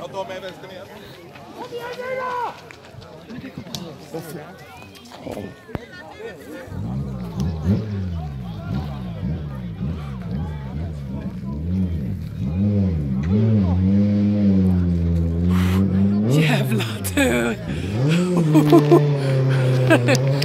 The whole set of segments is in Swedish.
Jag tar med vänster ner. Jävla tur!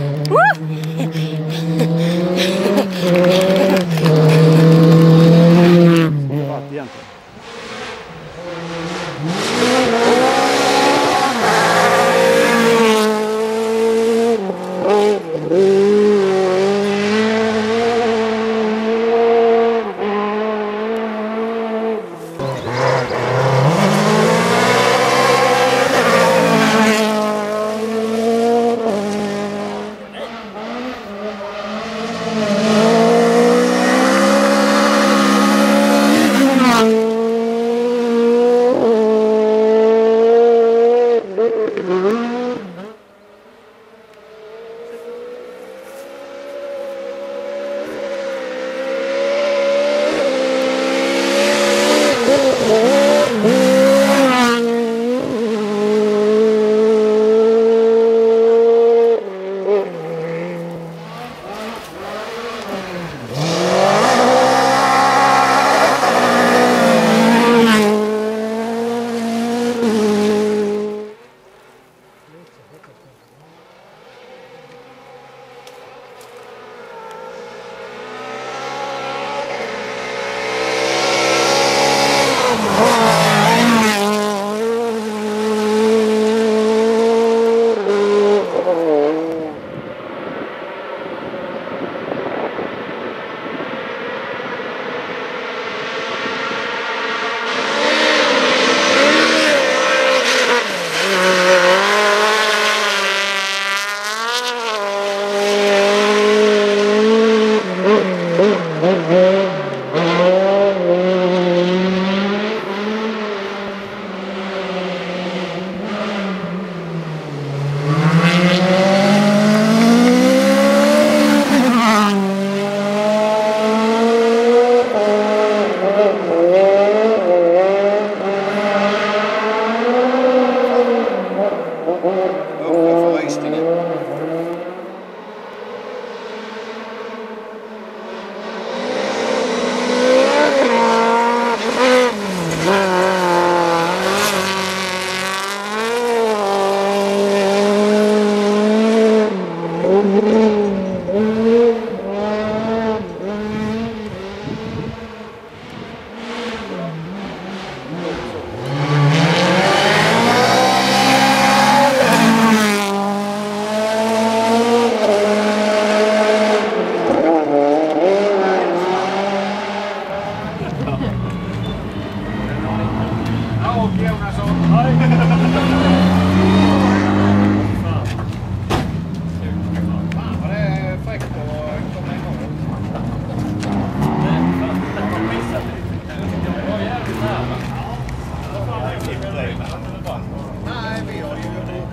Ook I still. Mm-hmm. 哎，没有，没有，没有。